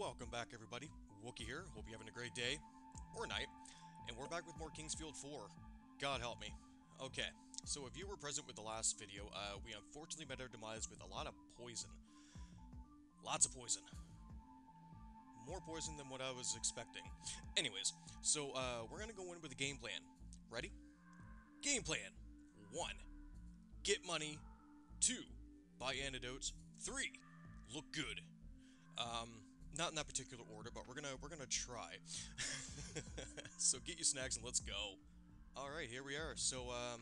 Welcome back, everybody. Wookie here. Hope you're having a great day or night. And we're back with more King's Field 4. God help me. Okay, so if you were present with the last video, uh, we unfortunately met our demise with a lot of poison. Lots of poison. More poison than what I was expecting. Anyways, so uh, we're gonna go in with a game plan. Ready? Game plan. One. Get money. Two. Buy antidotes. Three. Look good. Um, not in that particular order, but we're gonna we're gonna try. so get your snacks and let's go. All right, here we are. So, um,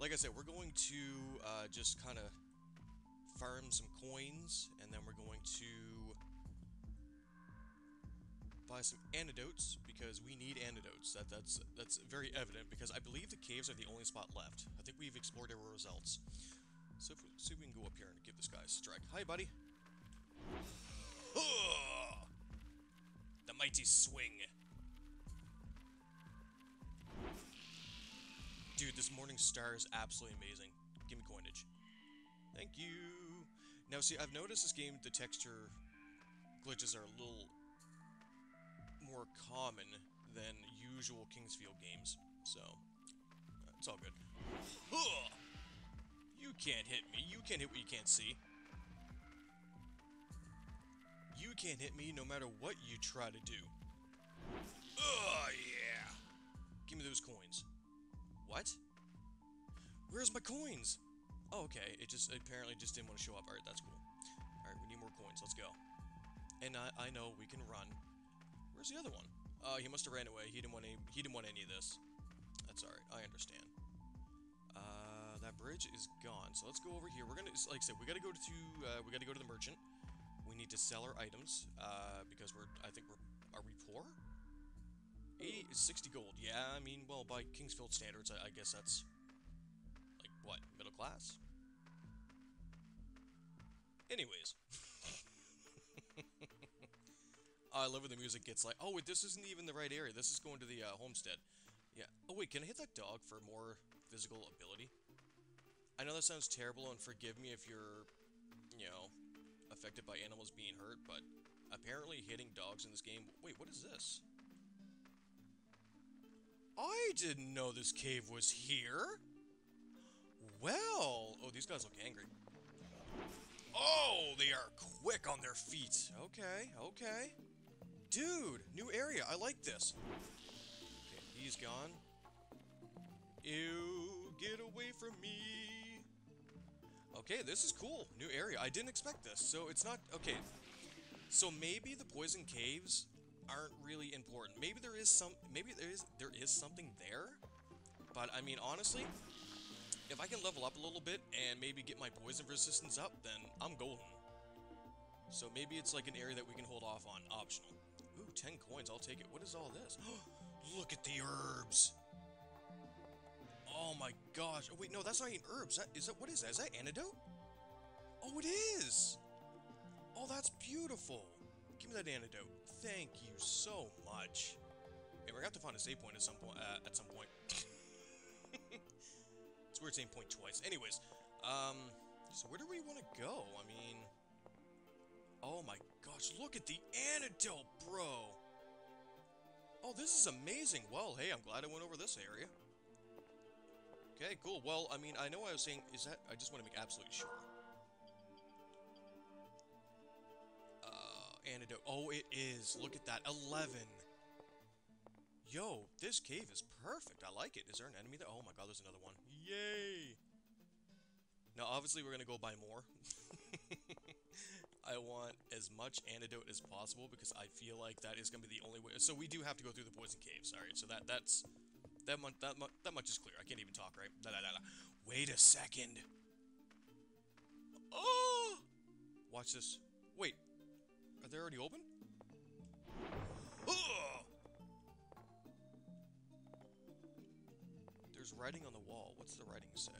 like I said, we're going to uh, just kind of farm some coins, and then we're going to buy some antidotes because we need antidotes. That that's that's very evident because I believe the caves are the only spot left. I think we've explored everywhere else. So if see if we can go up here and give this guy a strike. Hi, buddy. The mighty swing. Dude, this morning star is absolutely amazing. Give me coinage. Thank you. Now, see, I've noticed this game, the texture glitches are a little more common than usual King's Field games, so uh, it's all good. You can't hit me. You can't hit what you can't see. You can't hit me no matter what you try to do. Oh, yeah. Give me those coins. What? Where's my coins? Oh, okay. It just apparently just didn't want to show up. Alright, that's cool. Alright, we need more coins. Let's go. And I, I know we can run. Where's the other one? Oh, uh, he must have ran away. He didn't want any, he didn't want any of this. That's alright. I understand. Uh, that bridge is gone. So let's go over here. We're gonna, like I said, we gotta go to, uh, we gotta go to the merchant. We need to sell our items, uh, because we're, I think we're, are we poor? 80, 60 gold, yeah, I mean, well, by King's Field standards, I, I guess that's, like, what, middle class? Anyways. I love when the music gets like, oh, wait, this isn't even the right area, this is going to the, uh, homestead. Yeah, oh, wait, can I hit that dog for more physical ability? I know that sounds terrible, and forgive me if you're, you know, affected by animals being hurt, but apparently hitting dogs in this game... Wait, what is this? I didn't know this cave was here! Well... Oh, these guys look angry. Oh, they are quick on their feet. Okay, okay. Dude, new area. I like this. Okay, he's gone. Ew, get away from me. Okay, this is cool. New area. I didn't expect this. So it's not... Okay. So maybe the poison caves aren't really important. Maybe there is some... Maybe there is there is something there. But, I mean, honestly, if I can level up a little bit and maybe get my poison resistance up, then I'm golden. So maybe it's like an area that we can hold off on. Optional. Ooh, 10 coins. I'll take it. What is all this? Look at the herbs. Oh my gosh. Oh, wait, no, that's not even herbs. That, is that, what is that? Is that antidote? Oh, it is! Oh, that's beautiful. Give me that antidote. Thank you so much. Hey, we're gonna have to find a save point at some point. Uh, at some point. it's weird saying point twice. Anyways, um, so where do we want to go? I mean, oh my gosh, look at the antidote, bro. Oh, this is amazing. Well, hey, I'm glad I went over this area. Okay, cool. Well, I mean, I know I was saying, is that, I just want to make absolutely sure. Uh, antidote. Oh, it is. Look at that. 11. Yo, this cave is perfect. I like it. Is there an enemy there? Oh my god, there's another one. Yay! Now, obviously, we're going to go buy more. I want as much antidote as possible because I feel like that is going to be the only way. So we do have to go through the poison caves. Alright, so that that's that much, that much, that much is clear. I can't even talk, right? Da, da, da, da. Wait a second. Oh! Watch this. Wait. Are they already open? Oh! There's writing on the wall. What's the writing say?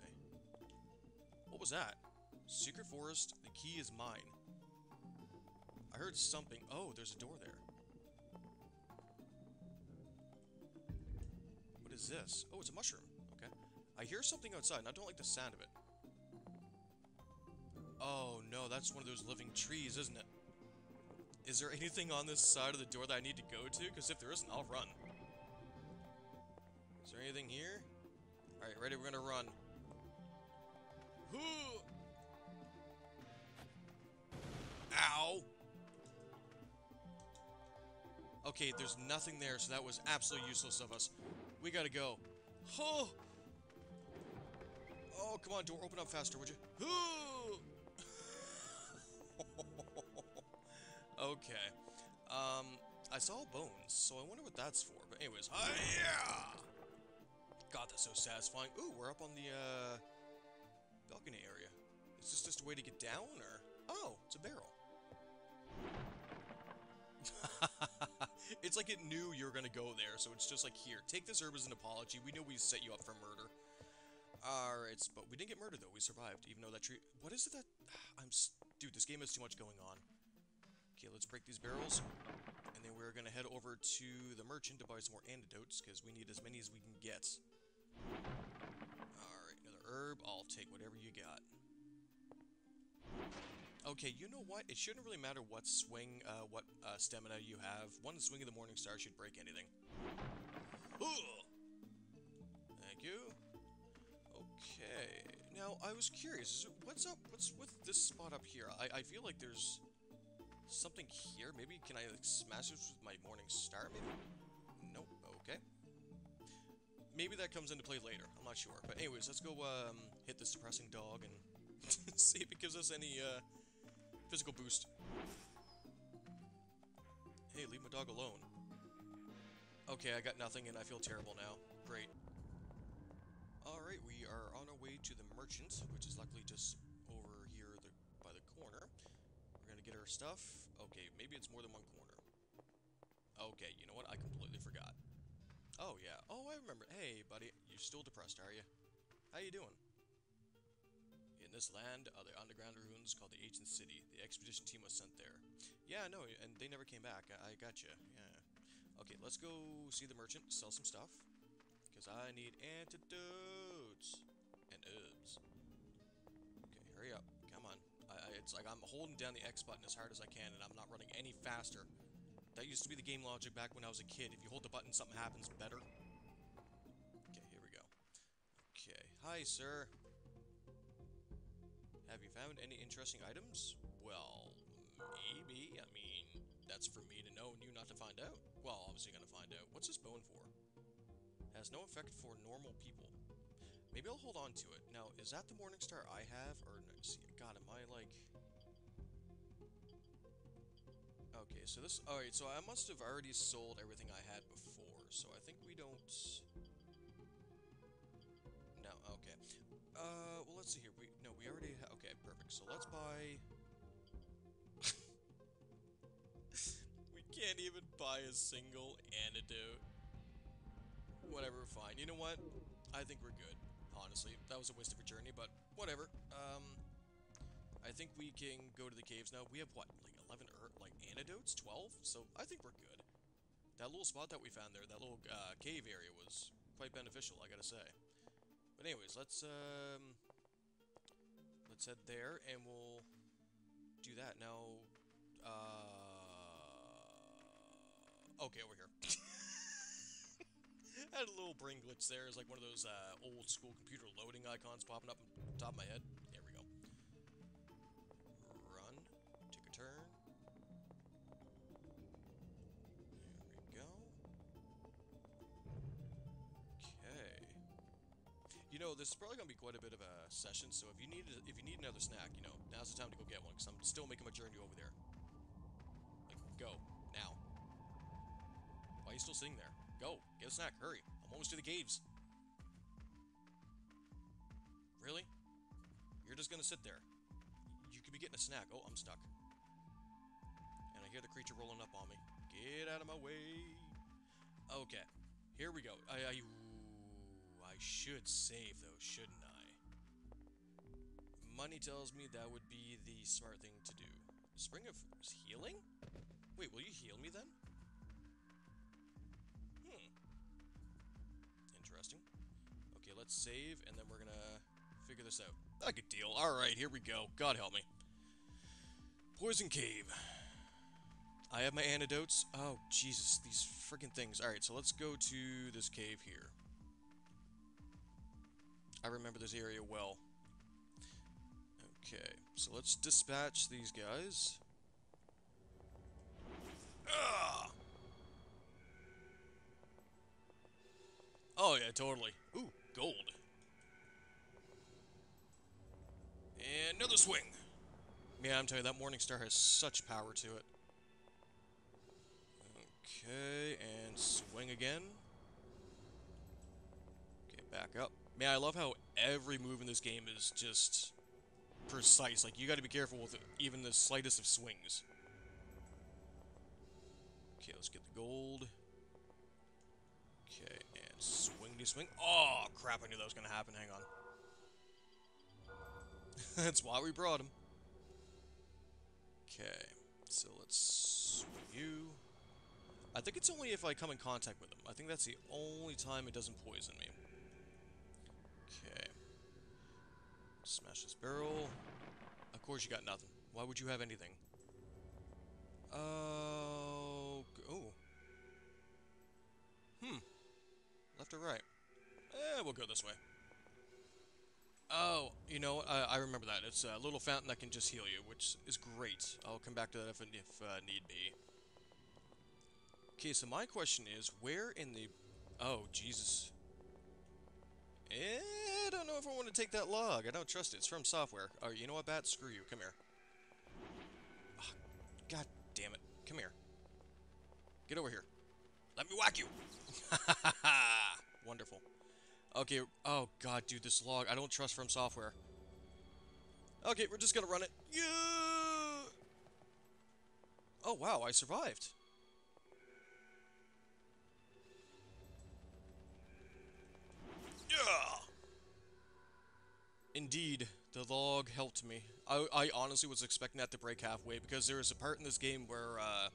What was that? Secret forest. The key is mine. I heard something. Oh, there's a door there. Is this? Oh, it's a mushroom. Okay. I hear something outside, and I don't like the sound of it. Oh, no, that's one of those living trees, isn't it? Is there anything on this side of the door that I need to go to? Because if there isn't, I'll run. Is there anything here? Alright, ready? We're gonna run. Ow! Okay, there's nothing there, so that was absolutely useless of us. We gotta go. Oh! Oh, come on, door, open up faster, would you? okay. Um, I saw bones, so I wonder what that's for. But anyways, yeah! God, that's so satisfying. Ooh, we're up on the, uh, balcony area. Is this just a way to get down, or? Oh, it's a barrel. it's like it knew you were gonna go there, so it's just like, here, take this herb as an apology. We know we set you up for murder. Alright, but we didn't get murdered though, we survived, even though that tree- What is it that- I'm Dude, this game has too much going on. Okay, let's break these barrels. And then we're gonna head over to the merchant to buy some more antidotes, because we need as many as we can get. Alright, another herb. I'll take whatever you got. Okay, you know what? It shouldn't really matter what swing, uh, what uh, stamina you have. One swing of the Morning Star should break anything. Thank you. Okay. Now, I was curious. What's up? What's with this spot up here? I, I feel like there's something here. Maybe can I like, smash this with my Morning Star? Maybe? Nope. Okay. Maybe that comes into play later. I'm not sure. But anyways, let's go um, hit the suppressing dog and see if it gives us any uh, physical boost. Hey, leave my dog alone. Okay, I got nothing and I feel terrible now. Great. Alright, we are on our way to the merchant, which is luckily just over here the, by the corner. We're gonna get our stuff. Okay, maybe it's more than one corner. Okay, you know what? I completely forgot. Oh, yeah. Oh, I remember. Hey, buddy. You're still depressed, are you? How you doing? This land are the underground ruins called the Ancient City. The expedition team was sent there. Yeah, no, and they never came back. I, I gotcha. Yeah. Okay, let's go see the merchant, sell some stuff. Because I need antidotes. And herbs. Okay, hurry up. Come on. I, I, it's like I'm holding down the X button as hard as I can, and I'm not running any faster. That used to be the game logic back when I was a kid. If you hold the button, something happens better. Okay, here we go. Okay. Hi, sir. Found any interesting items? Well, maybe. I mean, that's for me to know and you not to find out. Well, obviously gonna find out. What's this bone for? Has no effect for normal people. Maybe I'll hold on to it. Now, is that the Morningstar I have? Or, see, God, am I like... Okay, so this... Alright, so I must have already sold everything I had before, so I think we don't... No, okay. Uh, well, let's see here. We No, we already... okay, perfect. So let's buy... we can't even buy a single antidote. Whatever, fine. You know what? I think we're good, honestly. That was a waste of a journey, but whatever. Um... I think we can go to the caves now. We have, what, like 11 er like antidotes? 12? So I think we're good. That little spot that we found there, that little uh, cave area was quite beneficial, I gotta say. But anyways, let's, um... Let's head there, and we'll do that. Now, uh... Okay, over here. I had a little brain glitch there. It's like one of those uh, old school computer loading icons popping up on top of my head. Know, this is probably gonna be quite a bit of a session, so if you need if you need another snack, you know, now's the time to go get one, because I'm still making my journey over there. Like, go. Now. Why are you still sitting there? Go. Get a snack. Hurry. I'm almost to the caves. Really? You're just gonna sit there. You could be getting a snack. Oh, I'm stuck. And I hear the creature rolling up on me. Get out of my way. Okay. Here we go. I, I, I should save though, shouldn't I? Money tells me that would be the smart thing to do. Spring of healing? Wait, will you heal me then? Hmm. Interesting. Okay, let's save, and then we're gonna figure this out. A good deal. Alright, here we go. God help me. Poison Cave. I have my antidotes. Oh, Jesus, these freaking things. Alright, so let's go to this cave here. I remember this area well. Okay, so let's dispatch these guys. Ugh! Oh yeah, totally. Ooh, gold. And another swing. Yeah, I'm telling you, that Morning Star has such power to it. Okay, and swing again. Okay, back up. Man, I love how every move in this game is just precise. Like, you gotta be careful with even the slightest of swings. Okay, let's get the gold. Okay, and swing to swing. Oh, crap, I knew that was gonna happen. Hang on. That's why we brought him. Okay, so let's you. I think it's only if I come in contact with him. I think that's the only time it doesn't poison me. Okay. Smash this barrel. Of course you got nothing. Why would you have anything? Oh... oh. Hmm. Left or right? Eh, we'll go this way. Oh, you know, uh, I remember that. It's a little fountain that can just heal you, which is great. I'll come back to that if, if uh, need be. Okay, so my question is, where in the... Oh, Jesus. Eh, I don't know if I want to take that log. I don't trust it. It's From Software. Oh, you know what, Bat? Screw you. Come here. Oh, God damn it. Come here. Get over here. Let me whack you. Wonderful. Okay, oh god, dude, this log. I don't trust From Software. Okay, we're just gonna run it. Yeah! Oh, wow, I survived. Indeed, the log helped me. I, I honestly was expecting that to break halfway, because there is a part in this game where, uh,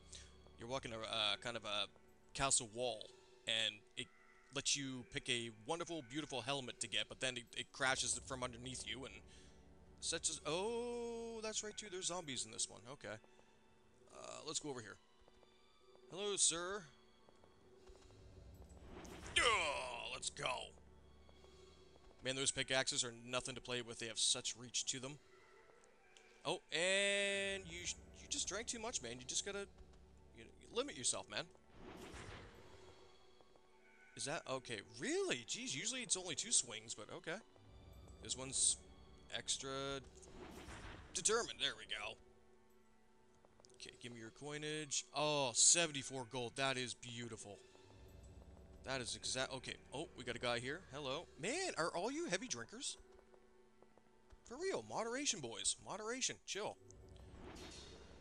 you're walking a, uh, kind of a castle wall, and it lets you pick a wonderful, beautiful helmet to get, but then it, it crashes from underneath you and such as... Oh, that's right too, there's zombies in this one, okay. Uh, let's go over here. Hello, sir. Let's go. Man, those pickaxes are nothing to play with. They have such reach to them. Oh, and you you just drank too much, man. You just gotta you limit yourself, man. Is that... Okay, really? Geez, usually it's only two swings, but okay. This one's extra... Determined. There we go. Okay, give me your coinage. Oh, 74 gold. That is beautiful. That is exact... Okay. Oh, we got a guy here. Hello. Man, are all you heavy drinkers? For real. Moderation, boys. Moderation. Chill.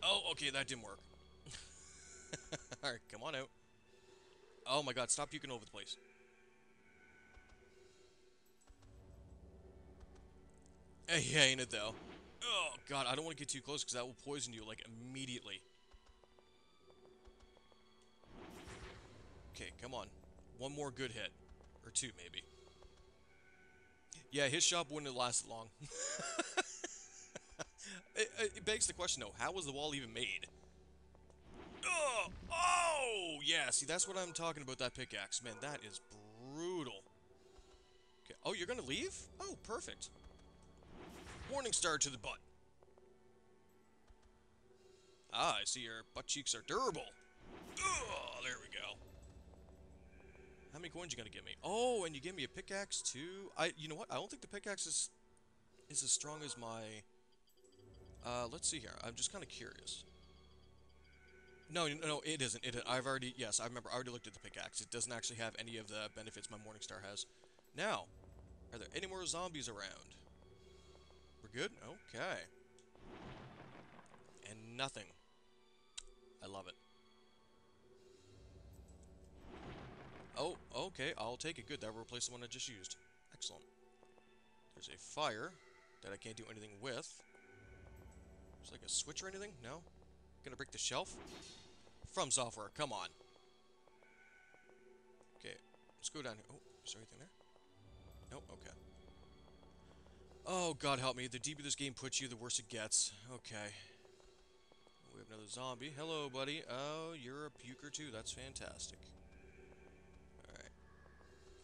Oh, okay, that didn't work. Alright, come on out. Oh my god, stop puking over the place. Hey, ain't it though? Oh god, I don't want to get too close because that will poison you, like, immediately. Okay, come on. One more good hit. Or two, maybe. Yeah, his shop wouldn't have lasted long. it, it begs the question, though, how was the wall even made? Oh, oh, yeah. See, that's what I'm talking about, that pickaxe. Man, that is brutal. Okay. Oh, you're gonna leave? Oh, perfect. Morning star to the butt. Ah, I see your butt cheeks are durable. Oh, there we go. Many coins you gonna give me? Oh, and you gave me a pickaxe too? I, you know what? I don't think the pickaxe is, is as strong as my... Uh, let's see here. I'm just kind of curious. No, no, it isn't. It. I've already. Yes, I remember. I already looked at the pickaxe. It doesn't actually have any of the benefits my Morningstar has. Now, are there any more zombies around? We're good. Okay. And nothing. I love it. Oh, okay. I'll take it. Good. That will replace the one I just used. Excellent. There's a fire that I can't do anything with. Is like a switch or anything? No? Gonna break the shelf? From Software, come on. Okay, let's go down here. Oh, is there anything there? Nope, okay. Oh, God help me. The deeper this game puts you, the worse it gets. Okay. we have another zombie. Hello, buddy. Oh, you're a puker too. That's fantastic.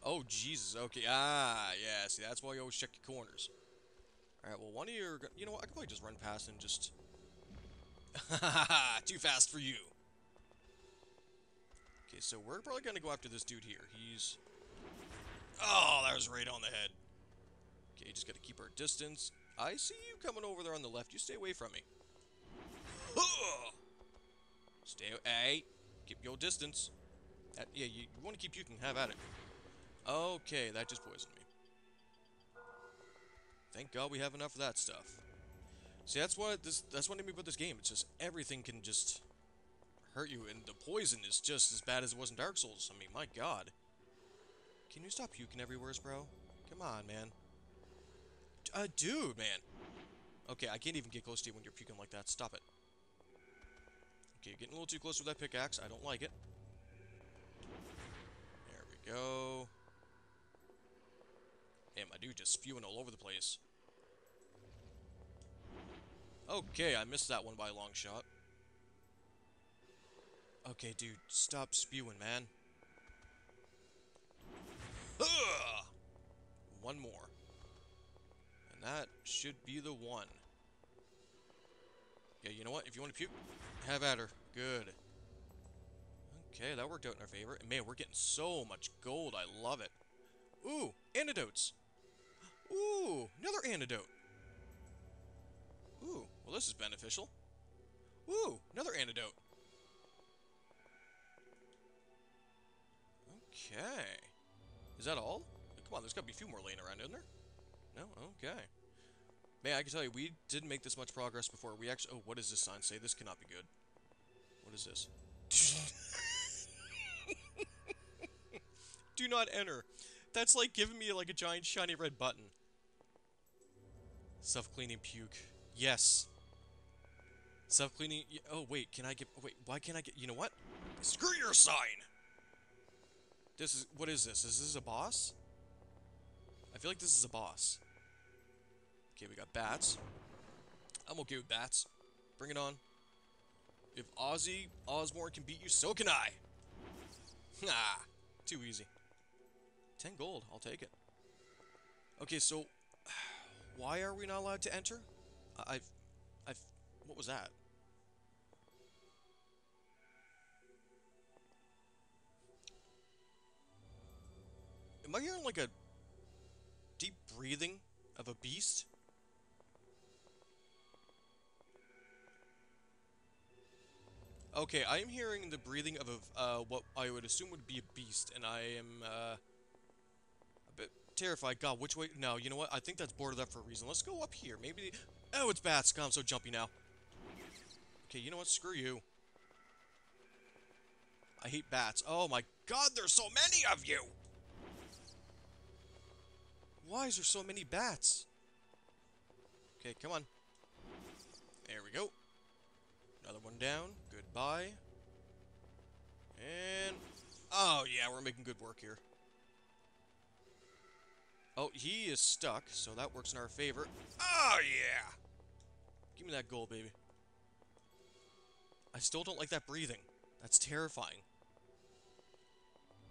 Oh, Jesus. Okay. Ah, yeah. See, that's why you always check your corners. Alright, well, one of your... You know what? I could probably just run past and just... Too fast for you. Okay, so we're probably gonna go after this dude here. He's... Oh, that was right on the head. Okay, just gotta keep our distance. I see you coming over there on the left. You stay away from me. Stay... Hey! Keep your distance. That, yeah, you, you want to keep you can Have at it. Okay, that just poisoned me. Thank God we have enough of that stuff. See, that's what this that's what made me put this game. It's just everything can just hurt you, and the poison is just as bad as it was in Dark Souls. I mean, my God. Can you stop puking everywhere, bro? Come on, man. Uh, dude, man. Okay, I can't even get close to you when you're puking like that. Stop it. Okay, getting a little too close with that pickaxe. I don't like it. There we go. Just spewing all over the place. Okay, I missed that one by a long shot. Okay, dude, stop spewing, man. Ugh! One more. And that should be the one. Yeah, you know what? If you want to puke, have at her. Good. Okay, that worked out in our favor. Man, we're getting so much gold. I love it. Ooh, antidotes. Ooh, another antidote. Ooh, well this is beneficial. Ooh, another antidote. Okay. Is that all? Come on, there's gotta be a few more laying around, isn't there? No? Okay. Man, I can tell you, we didn't make this much progress before. We actually... Oh, what does this sign say? This cannot be good. What is this? Do not enter. That's like giving me like a giant shiny red button. Self-cleaning puke. Yes. Self-cleaning... Oh, wait, can I get... Wait, why can't I get... You know what? Screw your sign! This is... What is this? Is this a boss? I feel like this is a boss. Okay, we got bats. I'm okay with bats. Bring it on. If Ozzy Osbourne can beat you, so can I! Ah, too easy. 10 gold, I'll take it. Okay, so... Why are we not allowed to enter? I've... I've... What was that? Am I hearing like a deep breathing of a beast? Okay, I am hearing the breathing of a, uh, what I would assume would be a beast, and I am, uh, terrified. God, which way? No, you know what? I think that's boarded up for a reason. Let's go up here. Maybe... Oh, it's bats. God, I'm so jumpy now. Okay, you know what? Screw you. I hate bats. Oh my god, there's so many of you! Why is there so many bats? Okay, come on. There we go. Another one down. Goodbye. And... Oh, yeah, we're making good work here. Oh, he is stuck, so that works in our favor. Oh, yeah! Give me that gold, baby. I still don't like that breathing. That's terrifying.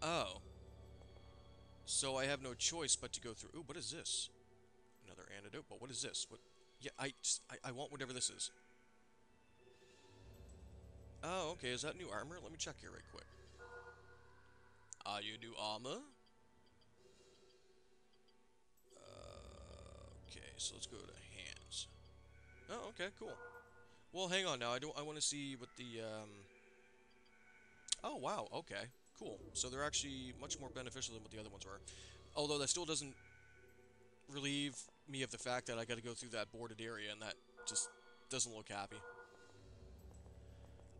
Oh. So I have no choice but to go through... Ooh, what is this? Another antidote, but what is this? What? Yeah, I just... I, I want whatever this is. Oh, okay, is that new armor? Let me check here right quick. Ah, uh, you do armor? So let's go to hands. Oh, okay, cool. Well, hang on now. I don't. I want to see what the. Um... Oh wow. Okay. Cool. So they're actually much more beneficial than what the other ones were. Although that still doesn't relieve me of the fact that I got to go through that boarded area, and that just doesn't look happy.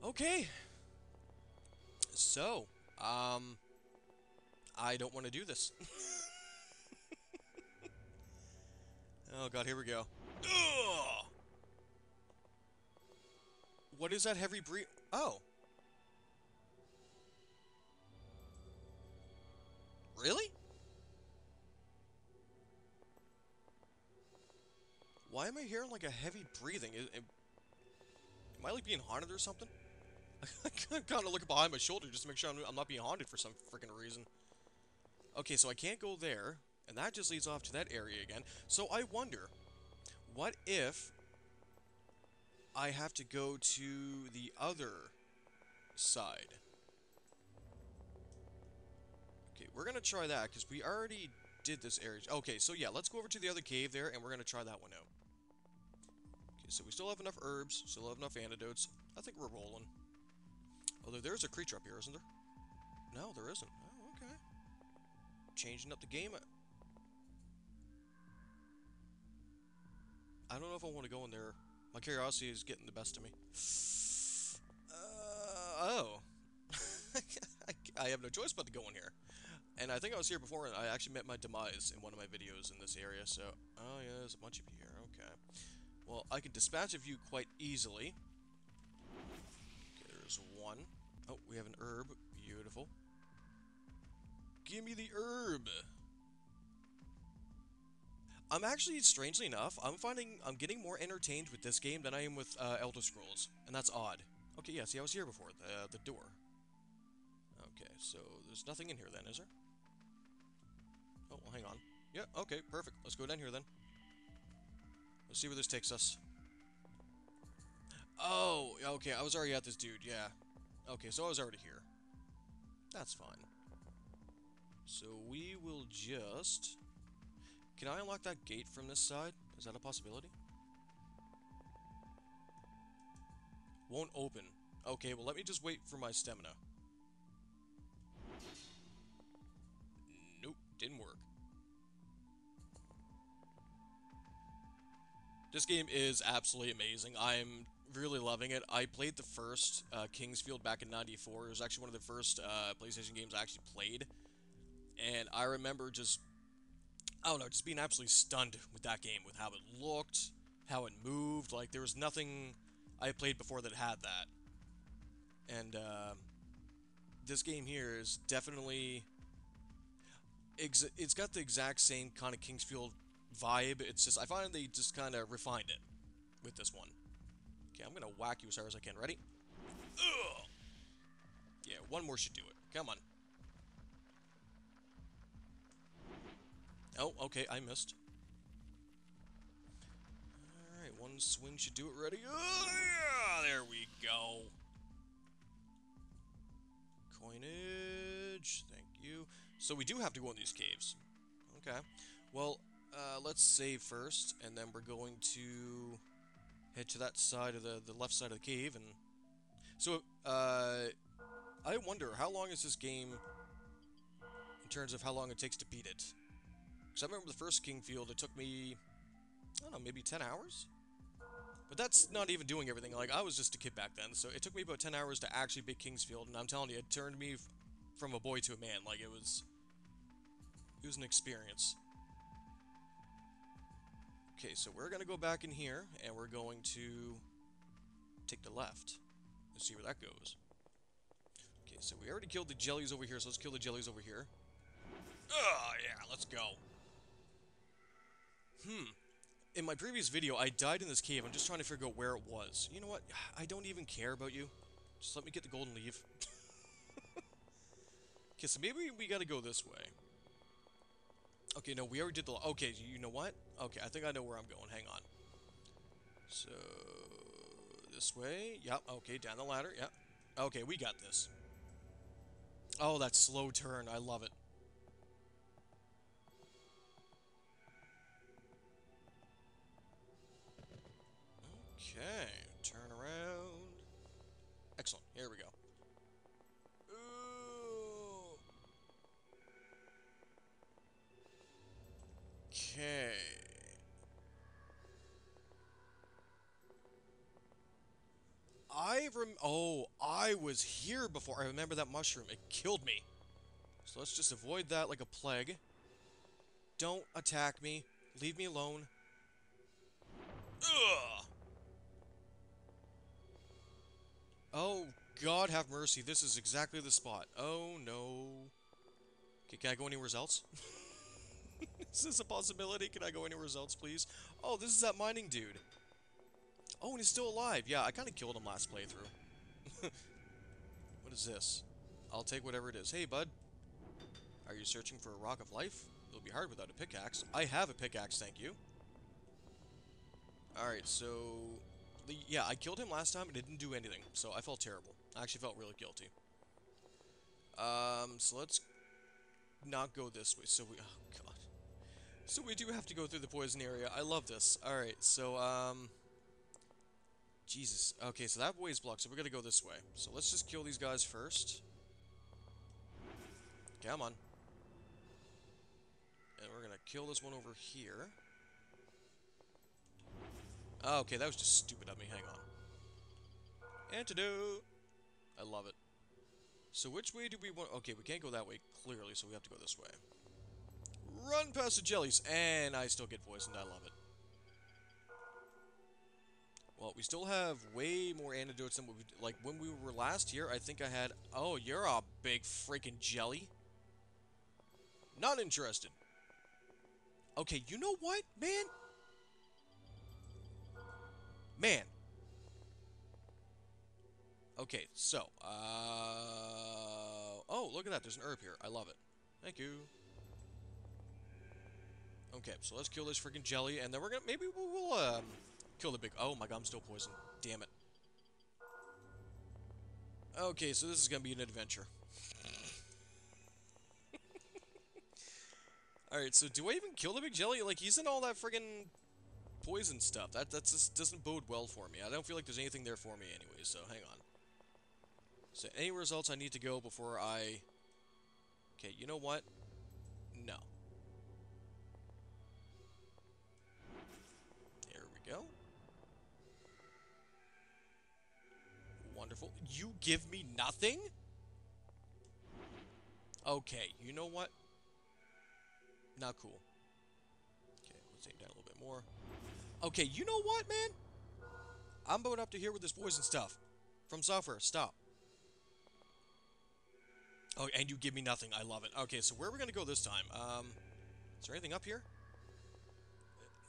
Okay. So, um, I don't want to do this. oh god, here we go. Ugh! What is that heavy breath? Oh. Really? Why am I hearing like a heavy breathing? Am Am I like being haunted or something? I of look behind my shoulder just to make sure I'm, I'm not being haunted for some freaking reason. Okay, so I can't go there, and that just leads off to that area again. So I wonder, what if I have to go to the other side? Okay, we're gonna try that, because we already did this area. Okay, so yeah, let's go over to the other cave there, and we're gonna try that one out. Okay, so we still have enough herbs, still have enough antidotes. I think we're rolling. Although there's a creature up here, isn't there? No, there isn't. Oh, okay. Changing up the game. I don't know if I want to go in there. My curiosity is getting the best of me. Uh, oh. I have no choice but to go in here. And I think I was here before, and I actually met my demise in one of my videos in this area, so... Oh, yeah, there's a bunch of you here, okay. Well, I can dispatch of you quite easily. Okay, there's one. Oh, we have an herb. Beautiful. Give me the herb! I'm actually, strangely enough, I'm finding I'm getting more entertained with this game than I am with uh, Elder Scrolls, and that's odd. Okay, yeah, see, I was here before, the, the door. Okay, so there's nothing in here then, is there? Oh, well, hang on. Yeah, okay, perfect. Let's go down here then. Let's see where this takes us. Oh, okay, I was already at this dude, yeah. Okay, so I was already here. That's fine. So we will just... Can I unlock that gate from this side? Is that a possibility? Won't open. Okay, well let me just wait for my stamina. Nope, didn't work. This game is absolutely amazing. I'm really loving it. I played the first uh, King's Field back in 94. It was actually one of the first uh, PlayStation games I actually played. And I remember just I don't know, just being absolutely stunned with that game, with how it looked, how it moved. Like, there was nothing I played before that had that. And, uh, this game here is definitely... it's got the exact same kind of King's Field vibe. It's just, I find they just kind of refined it with this one. Okay, I'm gonna whack you as hard as I can. Ready? Ugh! Yeah, one more should do it. Come on. Oh, okay, I missed. Alright, one swing should do it ready. Oh, yeah! There we go. Coinage. Thank you. So we do have to go in these caves. Okay. Well, uh, let's save first, and then we're going to head to that side of the, the left side of the cave, and... So, uh... I wonder, how long is this game in terms of how long it takes to beat it? Because I remember the first Kingfield, it took me, I don't know, maybe 10 hours? But that's not even doing everything. Like, I was just a kid back then, so it took me about 10 hours to actually beat King's Field, and I'm telling you, it turned me from a boy to a man. Like, it was... It was an experience. Okay, so we're gonna go back in here, and we're going to take the left. Let's see where that goes. Okay, so we already killed the jellies over here, so let's kill the jellies over here. Oh, yeah, let's go. Hmm. In my previous video, I died in this cave. I'm just trying to figure out where it was. You know what? I don't even care about you. Just let me get the golden leaf. okay, so maybe we gotta go this way. Okay, no, we already did the... Okay, you know what? Okay, I think I know where I'm going. Hang on. So... This way. Yep, okay, down the ladder. Yep. Okay, we got this. Oh, that slow turn. I love it. Excellent, here we go. Ooh. Okay. I rem- oh, I was here before. I remember that mushroom. It killed me. So let's just avoid that like a plague. Don't attack me. Leave me alone. Ugh! Oh, God have mercy. This is exactly the spot. Oh, no. Okay, can I go anywhere else? is this a possibility? Can I go anywhere else, please? Oh, this is that mining dude. Oh, and he's still alive. Yeah, I kind of killed him last playthrough. what is this? I'll take whatever it is. Hey, bud. Are you searching for a rock of life? It'll be hard without a pickaxe. I have a pickaxe, thank you. Alright, so... Yeah, I killed him last time and it didn't do anything, so I felt terrible. I actually felt really guilty. Um, so let's not go this way. So we... Oh, God. So we do have to go through the poison area. I love this. Alright, so, um... Jesus. Okay, so that way's blocked, so we're gonna go this way. So let's just kill these guys first. Come on. And we're gonna kill this one over here. Oh, okay, that was just stupid of me. Hang on. Antidote! I love it. So which way do we want... Okay, we can't go that way, clearly, so we have to go this way. Run past the jellies! And I still get poisoned. I love it. Well, we still have way more antidotes than we... Like, when we were last here, I think I had... Oh, you're a big freaking jelly. Not interested. Okay, you know what, man? Man. Okay, so, uh... Oh, look at that, there's an herb here. I love it. Thank you. Okay, so let's kill this freaking jelly, and then we're gonna... Maybe we'll, um, kill the big... Oh my god, I'm still poisoned. Damn it. Okay, so this is gonna be an adventure. Alright, so do I even kill the big jelly? Like, he's in all that friggin' poison stuff. That that just doesn't bode well for me. I don't feel like there's anything there for me anyway, so hang on. So, any results I need to go before I... Okay, you know what? No. There we go. Wonderful. You give me nothing? Okay, you know what? Not cool. Down a little bit more. Okay, you know what, man? I'm going up to here with this poison stuff. From Software, stop. Oh, and you give me nothing. I love it. Okay, so where are we going to go this time? Um, is there anything up here?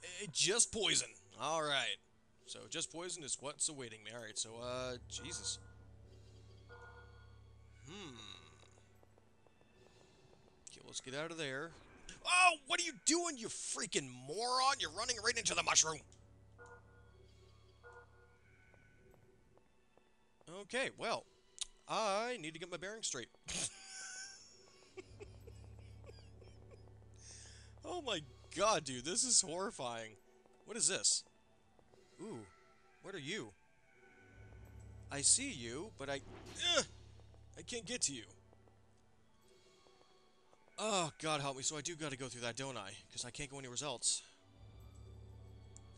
Uh, just poison. All right. So just poison is what's awaiting me. All right, so, uh, Jesus. Hmm. Okay, let's get out of there. Oh, what are you doing, you freaking moron? You're running right into the mushroom. Okay, well, I need to get my bearings straight. oh my god, dude, this is horrifying. What is this? Ooh, what are you? I see you, but I... Ugh, I can't get to you. Oh, God help me. So I do got to go through that, don't I? Because I can't go any results.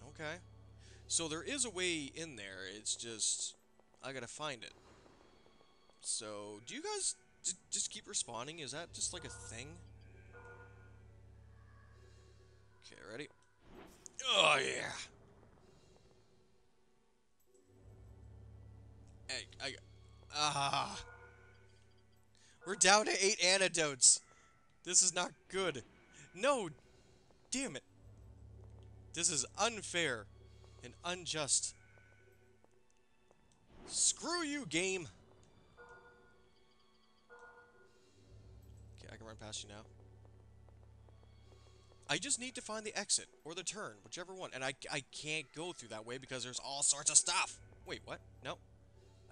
Okay. So there is a way in there. It's just... I gotta find it. So, do you guys just keep responding? Is that just like a thing? Okay, ready? Oh, yeah! Hey, I... Ah! We're down to eight antidotes! This is not good. No! Damn it. This is unfair and unjust. Screw you, game! Okay, I can run past you now. I just need to find the exit, or the turn, whichever one. And I, I can't go through that way because there's all sorts of stuff. Wait, what? No.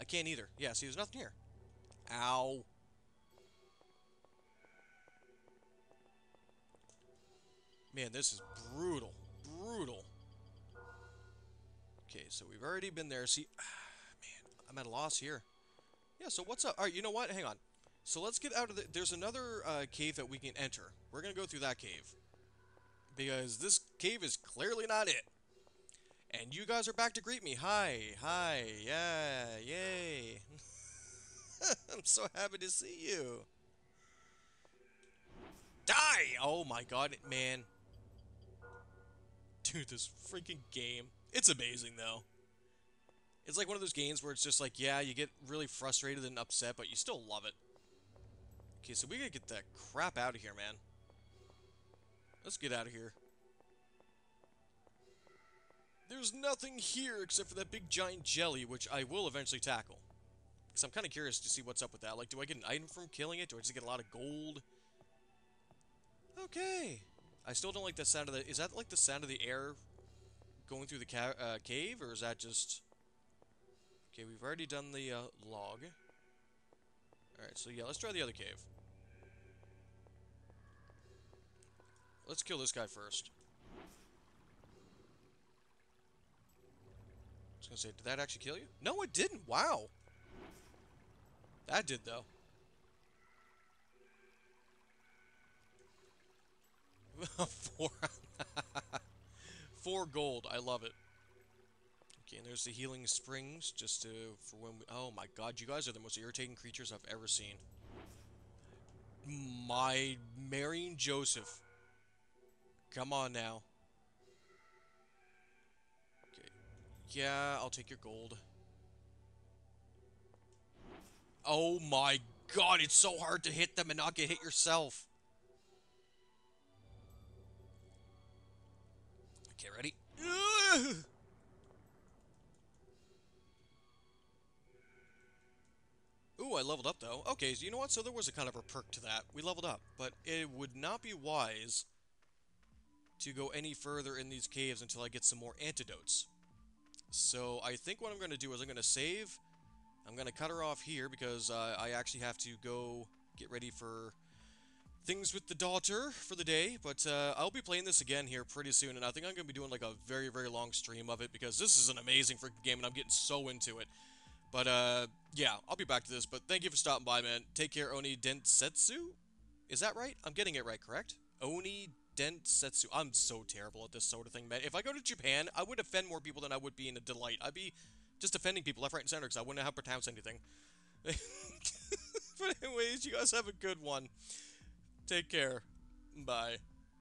I can't either. Yeah, see, there's nothing here. Ow. Man, this is brutal. Brutal. Okay, so we've already been there. See, man, I'm at a loss here. Yeah, so what's up? All right, you know what? Hang on. So let's get out of the... There's another uh, cave that we can enter. We're going to go through that cave. Because this cave is clearly not it. And you guys are back to greet me. Hi, hi, yeah, yay. I'm so happy to see you. Die! Oh my god, man. Dude, this freaking game. It's amazing, though. It's like one of those games where it's just like, yeah, you get really frustrated and upset, but you still love it. Okay, so we gotta get that crap out of here, man. Let's get out of here. There's nothing here except for that big giant jelly, which I will eventually tackle. Because I'm kind of curious to see what's up with that. Like, do I get an item from killing it? Do I just get a lot of gold? Okay. I still don't like the sound of the... Is that like the sound of the air going through the ca uh, cave? Or is that just... Okay, we've already done the uh, log. Alright, so yeah, let's try the other cave. Let's kill this guy first. I was gonna say, did that actually kill you? No, it didn't! Wow! That did, though. Four. Four gold. I love it. Okay, and there's the healing springs, just to, for when we, oh my god, you guys are the most irritating creatures I've ever seen. My marrying Joseph. Come on now. Okay. Yeah, I'll take your gold. Oh my god, it's so hard to hit them and not get hit yourself. Leveled up though. Okay, so you know what? So there was a kind of a perk to that. We leveled up, but it would not be wise to go any further in these caves until I get some more antidotes. So I think what I'm going to do is I'm going to save. I'm going to cut her off here because uh, I actually have to go get ready for things with the daughter for the day. But uh, I'll be playing this again here pretty soon, and I think I'm going to be doing like a very, very long stream of it because this is an amazing freaking game, and I'm getting so into it. But, uh, yeah, I'll be back to this, but thank you for stopping by, man. Take care, Oni Densetsu? Is that right? I'm getting it right, correct? Oni Densetsu. I'm so terrible at this sort of thing, man. If I go to Japan, I would offend more people than I would be in a delight. I'd be just offending people left, right, and center because I wouldn't how to pronounce anything. but anyways, you guys have a good one. Take care. Bye.